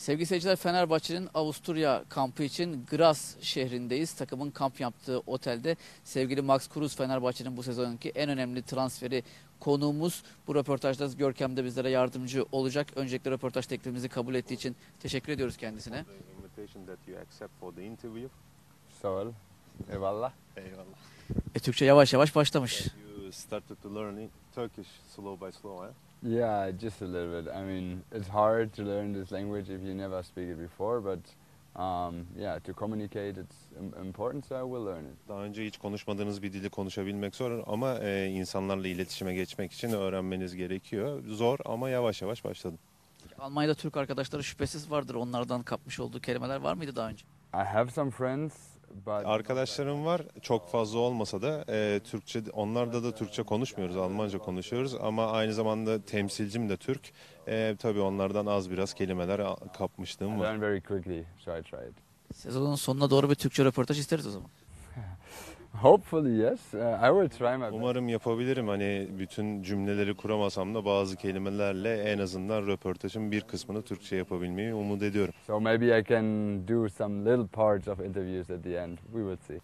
Sevgili seyirciler Fenerbahçe'nin Avusturya kampı için Graz şehrindeyiz. Takımın kamp yaptığı otelde sevgili Max Cruz Fenerbahçe'nin bu sezonki en önemli transferi konuğumuz. Bu röportajda Görkem de bizlere yardımcı olacak. Öncelikle röportaj teklifimizi kabul ettiği için teşekkür ediyoruz kendisine. Sağ ol. Eyvallah. Eyvallah. E, Türkçe yavaş yavaş başlamış. You started to learn Turkish slow by slow, eh? Yeah, just a little bit. I mean, it's hard to learn this language if you never speak it before, but um, yeah, to communicate it's im- important, so I will learn it. Daha önce hiç konuşmadığınız bir dili konuşabilmek zor ama e, insanlarla iletişime geçmek için öğrenmeniz gerekiyor. Zor ama yavaş yavaş başladım. Almanya'da Türk arkadaşları şüphesiz vardır. Onlardan kapmış olduğu kelimeler var mıydı daha önce? I have some friends, Arkadaşlarım var çok fazla olmasa da e, Türkçe onlarda da Türkçe konuşmuyoruz Almanca konuşuyoruz ama aynı zamanda temsilcim de Türk. E, tabii onlardan az biraz kelimeler kapmışlığım var. Sezonun sonuna doğru bir Türkçe röportaj isteriz o zaman. Hopefully, yes. Uh, I will try my best. Umarım yapabilirim. Hani bütün cümleleri kuramasam da bazı kelimelerle en azından röportajın bir kısmını Türkçe yapabilmeyi umut ediyorum. So maybe I can do some little parts of interviews at the end. We will see.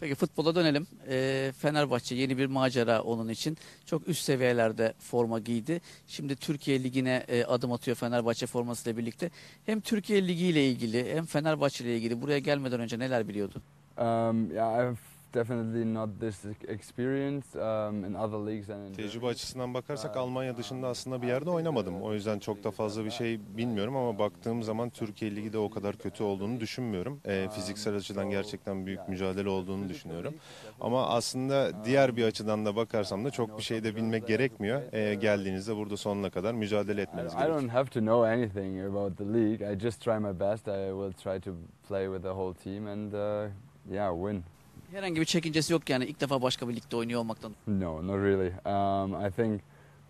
Peki futbola dönelim. Ee, Fenerbahçe yeni bir macera onun için. Çok üst seviyelerde forma giydi. Şimdi Türkiye Ligi'ne e, adım atıyor Fenerbahçe formasıyla birlikte. Hem Türkiye Ligi ile ilgili hem Fenerbahçe ile ilgili buraya gelmeden önce neler biliyordu? Um, yeah, I've definitely not this experience um, in other leagues and Tecrübe açısından bakarsak Almanya dışında aslında bir yerde oynamadım. O yüzden çok da fazla bir şey bilmiyorum ama baktığım zaman Türkiye Ligi de o kadar kötü olduğunu düşünmüyorum. E, fiziksel açıdan gerçekten büyük mücadele olduğunu düşünüyorum. Ama aslında diğer bir açıdan da bakarsam da çok bir şey de bilmek gerekmiyor. E, geldiğinizde burada sonuna kadar mücadele etmeniz I gerekiyor. don't have to know anything about the league. I just try my best. I will try to play with the whole team and uh, yeah, win. Herhangi bir çekincesi yok yani ilk defa başka bir ligde oynuyor olmaktan. No, not really. Um, I think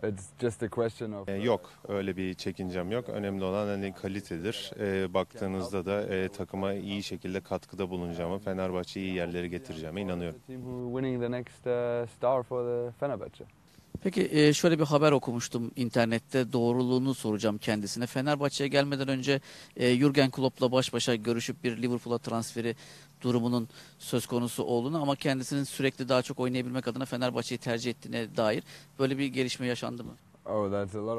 it's just a question of E, Yok öyle bir çekincem yok. Önemli olan hani kalitedir. E, baktığınızda da e, takıma iyi şekilde katkıda bulunacağımı, Fenerbahçe'yi iyi yerlere getireceğime inanıyorum. Peki e, şöyle bir haber okumuştum internette doğruluğunu soracağım kendisine. Fenerbahçe'ye gelmeden önce e, Jurgen Klopp'la baş başa görüşüp bir Liverpool'a transferi durumunun söz konusu olduğunu ama kendisinin sürekli daha çok oynayabilmek adına Fenerbahçe'yi tercih ettiğine dair böyle bir gelişme yaşandı mı?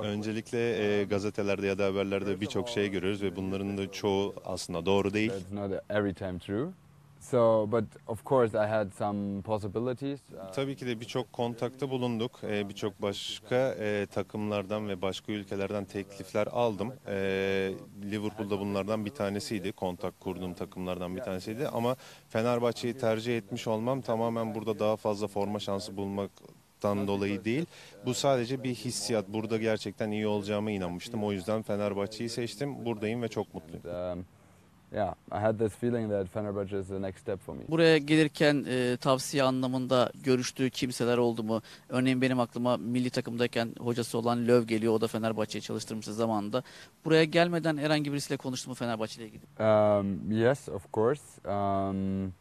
Öncelikle e, gazetelerde ya da haberlerde birçok şey görüyoruz ve bunların da çoğu aslında doğru değil. So, but of course, I had some possibilities. Uh, Tabii ki de birçok kontakta bulunduk. E, birçok başka e, takımlardan ve başka ülkelerden teklifler aldım. E, Liverpool'da bunlardan bir tanesiydi. Kontak kurduğum takımlardan bir tanesiydi. Ama Fenerbahçe'yi tercih etmiş olmam tamamen burada daha fazla forma şansı bulmaktan dolayı değil. Bu sadece bir hissiyat. Burada gerçekten iyi olacağıma inanmıştım. O yüzden Fenerbahçe'yi seçtim. Buradayım ve çok mutluyum. Yeah, I had this feeling that Fenerbahce is the next step for me. Buraya gelirken e, tavsiye anlamında görüştüğü kimseler oldu mu? Örneğin benim aklıma milli takımdayken hocası olan Löw geliyor. O da Fenerbahçe'yi çalıştırmıştı zamanında. Buraya gelmeden herhangi birisiyle konuştu mu Fenerbahçe ile ilgili? Um, yes, of course. Um,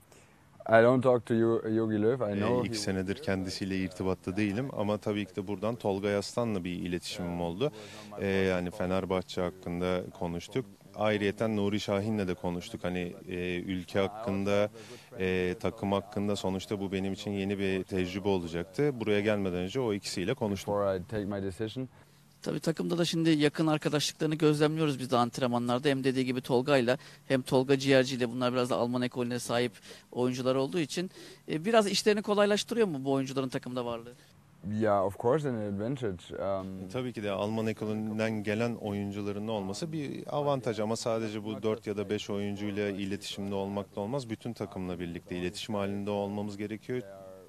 I don't talk to Yo- Yogi Löw. I Ee, know iki he- senedir kendisiyle irtibatta değilim ama tabii ki de buradan Tolga Yaslan'la bir iletişimim oldu. Ee, yani Fenerbahçe hakkında konuştuk. Ayrıyeten Nuri Şahin'le de konuştuk. Hani e, ülke hakkında, e, takım hakkında sonuçta bu benim için yeni bir tecrübe olacaktı. Buraya gelmeden önce o ikisiyle konuştum. Tabii takımda da şimdi yakın arkadaşlıklarını gözlemliyoruz biz de antrenmanlarda. Hem dediği gibi Tolga'yla hem Tolga Ciğerci ile bunlar biraz da Alman ekolüne sahip oyuncular olduğu için e, biraz işlerini kolaylaştırıyor mu bu oyuncuların takımda varlığı? Yeah, of course, an advantage. Um, Tabii ki de Alman ekolünden gelen oyuncuların olması bir avantaj ama sadece bu 4 ya da 5 oyuncuyla iletişimde olmak da olmaz. Bütün takımla birlikte iletişim halinde olmamız gerekiyor.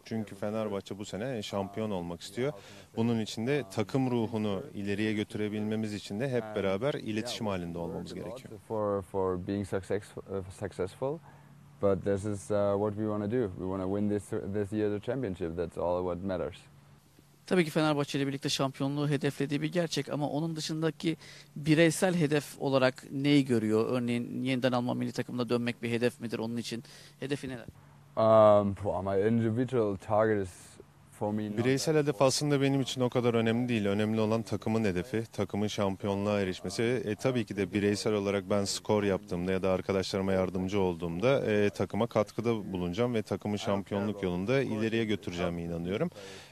Çünkü Fenerbahçe bu sene şampiyon olmak istiyor. Bunun için de takım ruhunu ileriye götürebilmemiz için de hep beraber iletişim halinde olmamız gerekiyor. for for being successful. Uh, successful. But this is uh, what we want to do. We want to win this this year the championship. That's all what matters. Tabii ki Fenerbahçe ile birlikte şampiyonluğu hedeflediği bir gerçek ama onun dışındaki bireysel hedef olarak neyi görüyor? Örneğin yeniden Alman milli takımına dönmek bir hedef midir onun için? Hedefi neler? Um, well, my individual target is Bireysel hedef aslında benim için o kadar önemli değil. Önemli olan takımın hedefi, takımın şampiyonluğa erişmesi. E, tabii ki de bireysel olarak ben skor yaptığımda ya da arkadaşlarıma yardımcı olduğumda e, takıma katkıda bulunacağım ve takımı şampiyonluk yolunda ileriye götüreceğime inanıyorum.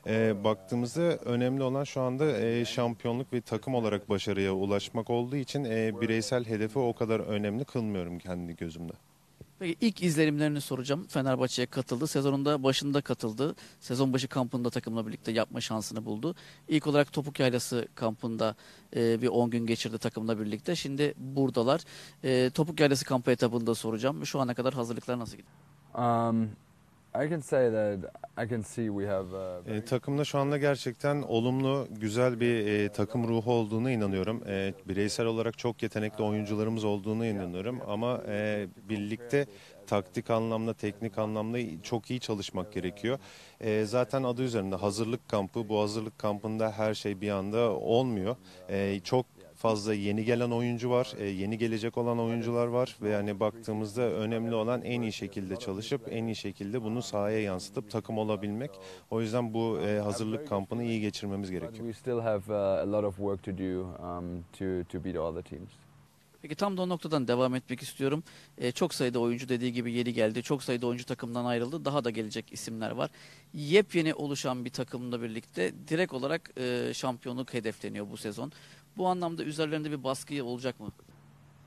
E, baktığımızda önemli olan şu anda e, şampiyonluk ve takım olarak başarıya ulaşmak olduğu için e, bireysel hedefi o kadar önemli kılmıyorum kendi gözümde. Peki ilk izlenimlerini soracağım. Fenerbahçe'ye katıldı. Sezonunda başında katıldı. Sezon başı kampında takımla birlikte yapma şansını buldu. İlk olarak Topuk Yaylası kampında e, bir 10 gün geçirdi takımla birlikte. Şimdi buradalar. E, Topuk Yaylası kampı etabında soracağım. Şu ana kadar hazırlıklar nasıl gidiyor? Um, I can say that I can see we have. E, takımda şu anda gerçekten olumlu, güzel bir e, takım ruhu olduğuna inanıyorum. E, bireysel olarak çok yetenekli oyuncularımız olduğunu inanıyorum. Ama e, birlikte taktik anlamda, teknik anlamda çok iyi çalışmak gerekiyor. E, zaten adı üzerinde hazırlık kampı. Bu hazırlık kampında her şey bir anda olmuyor. E, çok fazla yeni gelen oyuncu var, e, yeni gelecek olan oyuncular var ve yani baktığımızda önemli olan en iyi şekilde çalışıp en iyi şekilde bunu sahaya yansıtıp takım olabilmek. O yüzden bu e, hazırlık kampını iyi geçirmemiz gerekiyor. we still have uh, a lot of work to do um, to to beat all the teams. Peki tam da o noktadan devam etmek istiyorum. E, çok sayıda oyuncu dediği gibi yeni geldi. Çok sayıda oyuncu takımdan ayrıldı. Daha da gelecek isimler var. Yepyeni oluşan bir takımla birlikte direkt olarak e, şampiyonluk hedefleniyor bu sezon. Bu anlamda üzerlerinde bir baskı olacak mı?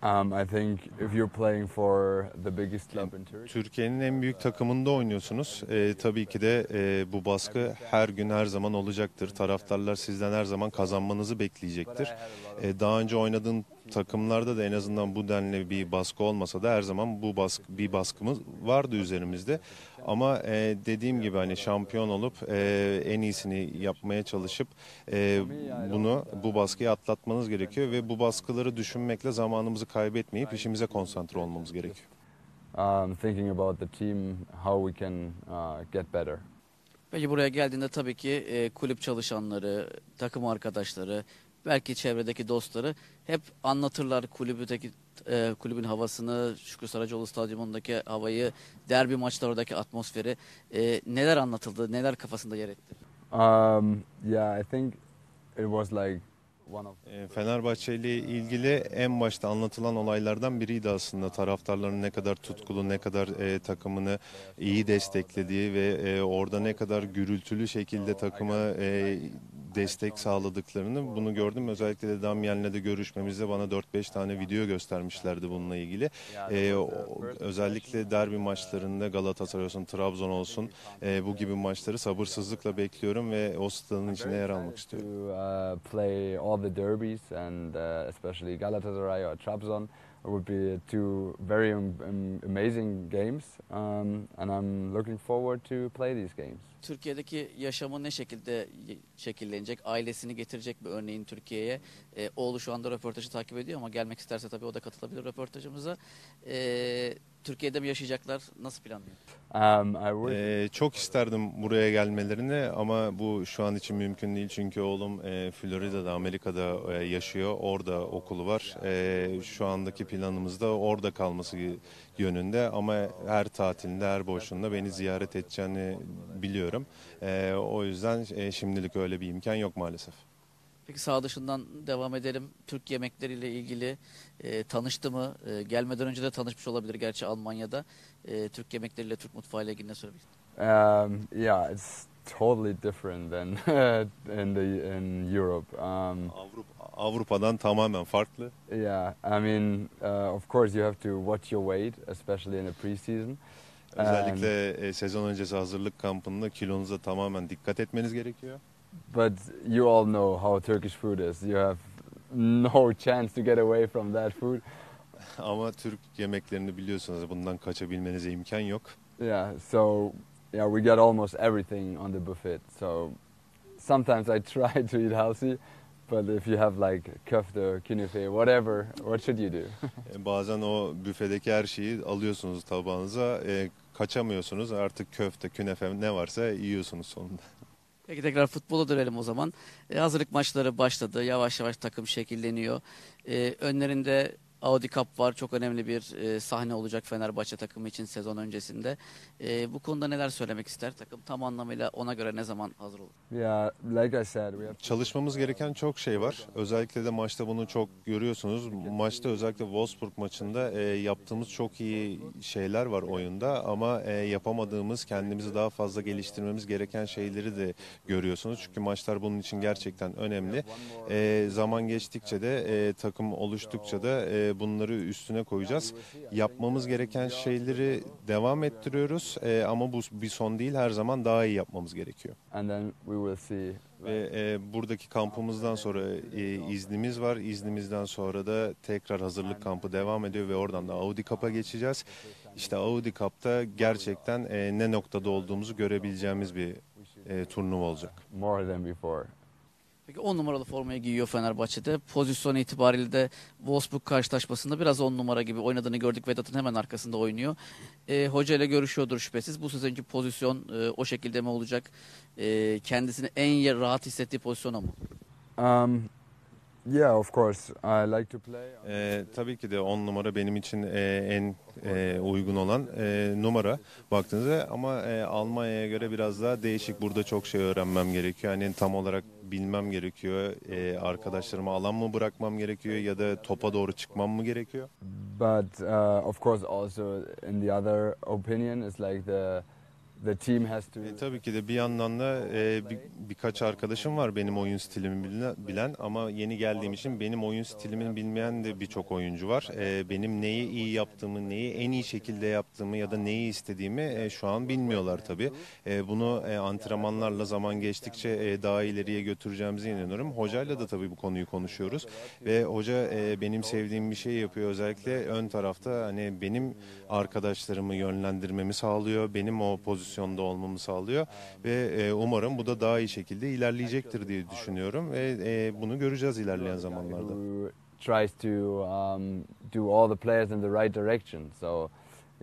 Um, I think if you're playing for the biggest club in Turkey, Türkiye'nin en büyük takımında oynuyorsunuz. E, tabii ki de e, bu baskı her gün her zaman olacaktır. Taraftarlar sizden her zaman kazanmanızı bekleyecektir. E, daha önce oynadığın takımlarda da en azından bu denli bir baskı olmasa da her zaman bu baskı bir baskımız vardı üzerimizde. Ama e, dediğim gibi hani şampiyon olup e, en iyisini yapmaya çalışıp e, bunu bu baskıyı atlatmanız gerekiyor ve bu baskıları düşünmekle zamanımızı kaybetmeyip işimize konsantre olmamız gerekiyor. um, thinking about the team, how we can uh, get better. Peki buraya geldiğinde tabii ki e, kulüp çalışanları, takım arkadaşları, belki çevredeki dostları hep anlatırlar kulübüdeki e, kulübün havasını, Şükrü Saracoğlu Stadyumundaki havayı, derbi maçlardaki atmosferi. E, neler anlatıldı, neler kafasında yer etti? Um, yeah, I think it was like one of E, Fenerbahçe ile ilgili en başta anlatılan olaylardan biriydi aslında taraftarların ne kadar tutkulu, ne kadar e, takımını iyi desteklediği ve e, orada ne kadar gürültülü şekilde takıma e, destek sağladıklarını bunu gördüm. Özellikle de Damyen'le de görüşmemizde bana 4-5 tane video göstermişlerdi bununla ilgili. E, o- özellikle derbi maçlarında Galatasaray olsun, Trabzon olsun e, bu gibi maçları sabırsızlıkla bekliyorum ve o stadın içinde yer almak istiyorum. uh, play all the derbies and uh, especially Galatasaray or Trabzon would be two very amazing games um, and I'm looking forward to play these games. Türkiye'deki yaşamı ne şekilde şekillenecek? Ailesini getirecek bir örneğin Türkiye'ye. E, oğlu şu anda röportajı takip ediyor ama gelmek isterse tabii o da katılabilir röportajımıza. E, Türkiye'de mi yaşayacaklar? Nasıl planlıyor? Um, Ee, çok isterdim buraya gelmelerini ama bu şu an için mümkün değil çünkü oğlum e, Florida'da Amerika'da e, yaşıyor orada okulu var E, şu andaki planımız da orada kalması yönünde ama her tatilinde her boşluğunda beni ziyaret edeceğini biliyorum E, o yüzden e, şimdilik öyle bir imkan yok maalesef. Peki sağ dışından devam edelim. Türk yemekleriyle ilgili e, tanıştı mı? E, gelmeden önce de tanışmış olabilir gerçi Almanya'da. E, Türk yemekleriyle, Türk mutfağıyla ilgili ne söylemek um, yeah, it's totally different than in the in Europe. Um, Avrupa, Avrupa'dan tamamen farklı. yeah, I mean, uh, of course you have to watch your weight, especially in the preseason. Özellikle e, sezon öncesi hazırlık kampında kilonuza tamamen dikkat etmeniz gerekiyor. But you all know how Turkish food is. You have no chance to get away from that food. Ama Türk yemeklerini biliyorsunuz bundan kaçabilmenize imkan yok. Yeah, so yeah, we get almost everything on the buffet. So sometimes I try to eat healthy, but if you have like köfte, künefe, whatever, what should you do? E, Bazen o büfedeki her şeyi alıyorsunuz tabağınıza, e, kaçamıyorsunuz. Artık köfte, künefe ne varsa yiyorsunuz sonunda. Peki tekrar futbola dönelim o zaman. E, hazırlık maçları başladı. Yavaş yavaş takım şekilleniyor. E, önlerinde Audi Cup var. Çok önemli bir e, sahne olacak Fenerbahçe takımı için sezon öncesinde. E, bu konuda neler söylemek ister? Takım tam anlamıyla ona göre ne zaman hazır olur? Yeah, like I said, we have Çalışmamız gereken çok şey var. Özellikle de maçta bunu çok görüyorsunuz. Maçta özellikle Wolfsburg maçında e, yaptığımız çok iyi şeyler var oyunda ama e, yapamadığımız, kendimizi daha fazla geliştirmemiz gereken şeyleri de görüyorsunuz. Çünkü maçlar bunun için gerçekten önemli. E, zaman geçtikçe de e, takım oluştukça da e, bunları üstüne koyacağız. Yapmamız gereken şeyleri devam ettiriyoruz E, ama bu bir son değil. Her zaman daha iyi yapmamız gerekiyor. and then we will see. Ve e, buradaki kampımızdan sonra e, iznimiz var. İznimizden sonra da tekrar hazırlık kampı devam ediyor ve oradan da Audi Cup'a geçeceğiz. İşte Audi Cup'ta gerçekten e, ne noktada olduğumuzu görebileceğimiz bir e, turnuva olacak. more than before. Peki 10 numaralı formayı giyiyor Fenerbahçe'de. Pozisyon itibariyle de Wolfsburg karşılaşmasında biraz 10 numara gibi oynadığını gördük. Vedat'ın hemen arkasında oynuyor. E, hoca ile görüşüyordur şüphesiz. Bu sezonki pozisyon e, o şekilde mi olacak? E, kendisini en rahat hissettiği pozisyona mı? Um, yeah, of course. I like to play. E, tabii ki de 10 numara benim için e, en e, uygun olan e, numara baktığınızda ama e, Almanya'ya göre biraz daha değişik. Burada çok şey öğrenmem gerekiyor. Yani tam olarak bilmem gerekiyor. E, arkadaşlarıma alan mı bırakmam gerekiyor ya da topa doğru çıkmam mı gerekiyor? But uh, of course, also in the other opinion, it's like the E, tabii ki de bir yandan da e, bir, birkaç arkadaşım var benim oyun stilimi bilen, ama yeni geldiğim için benim oyun stilimi bilmeyen de birçok oyuncu var. E, benim neyi iyi yaptığımı, neyi en iyi şekilde yaptığımı ya da neyi istediğimi e, şu an bilmiyorlar tabii. E, bunu e, antrenmanlarla zaman geçtikçe e, daha ileriye götüreceğimize inanıyorum. Hocayla da tabii bu konuyu konuşuyoruz ve hoca e, benim sevdiğim bir şey yapıyor özellikle ön tarafta hani benim arkadaşlarımı yönlendirmemi sağlıyor, benim o pozisyonda olmamı sağlıyor ve e, umarım bu da daha iyi şekilde ilerleyecektir diye düşünüyorum ve e, bunu göreceğiz ilerleyen zamanlarda. Tries to um, do all the players in the right direction. So,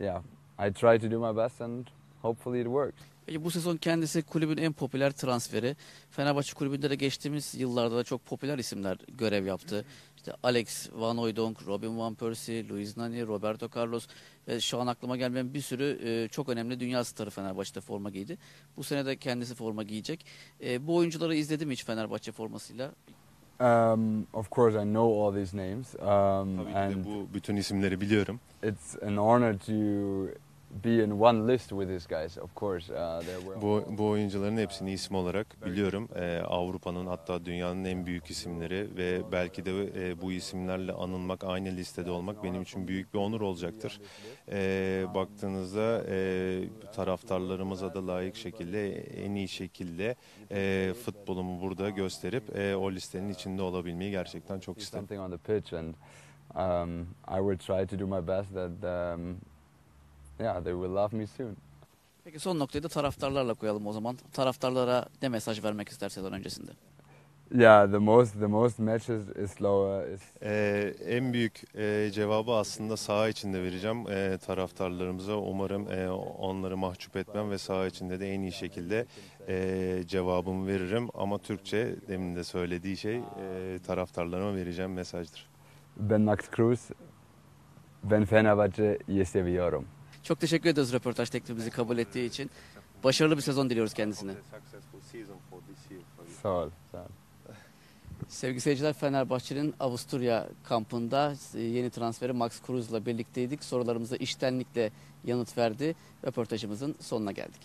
yeah, I try to do my best, and hopefully it works. Peki bu sezon kendisi kulübün en popüler transferi. Fenerbahçe kulübünde de geçtiğimiz yıllarda da çok popüler isimler görev yaptı. İşte Alex Van Hooijdonk, Robin Van Persie, Luis Nani, Roberto Carlos ve şu an aklıma gelmeyen bir sürü e, çok önemli dünya starı Fenerbahçe'de forma giydi. Bu sene de kendisi forma giyecek. E, bu oyuncuları izledim hiç Fenerbahçe formasıyla. Um, of course, I know all these names, um, Tabii ki de and bu bütün isimleri biliyorum. it's an honor to be in one list with these guys. Of course, uh, there were. Bu, bu oyuncuların hepsini isim olarak biliyorum. Ee, Avrupa'nın hatta dünyanın en büyük isimleri ve belki de e, bu isimlerle anılmak, aynı listede olmak benim için büyük bir onur olacaktır. Ee, baktığınızda e, taraftarlarımıza da layık şekilde, en iyi şekilde e, futbolumu burada gösterip e, o listenin içinde olabilmeyi gerçekten çok isterim. something on the pitch, and um, I will try to do my best. That um, yeah, they will love me soon. Peki son noktayı da taraftarlarla koyalım o zaman. Taraftarlara ne mesaj vermek ister sezon öncesinde? Yeah, the most the most matches is slower. Is Ee, en büyük e, cevabı aslında saha içinde vereceğim e, taraftarlarımıza. Umarım e, onları mahcup etmem ve saha içinde de en iyi şekilde e, cevabımı veririm. Ama Türkçe demin de söylediği şey e, taraftarlarıma vereceğim mesajdır. Ben Max Cruz. Ben Fenerbahçe seviyorum. Çok teşekkür ederiz röportaj teklifimizi kabul ettiği için. Başarılı bir sezon diliyoruz kendisine. Sağ ol. Sağ ol. Sevgili seyirciler Fenerbahçe'nin Avusturya kampında e, yeni transferi Max Cruz'la birlikteydik. Sorularımıza iştenlikle yanıt verdi. Röportajımızın sonuna geldik.